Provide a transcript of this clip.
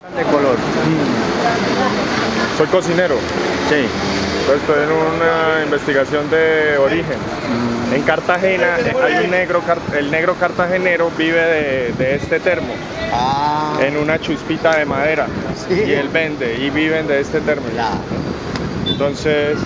de color. Soy cocinero. Sí. Pues estoy en una investigación de origen. Mm. En Cartagena hay un negro, el negro cartagenero vive de, de este termo, Ah. en una chuspita de madera. Sí. Y él vende y viven de este termo. Claro. Entonces,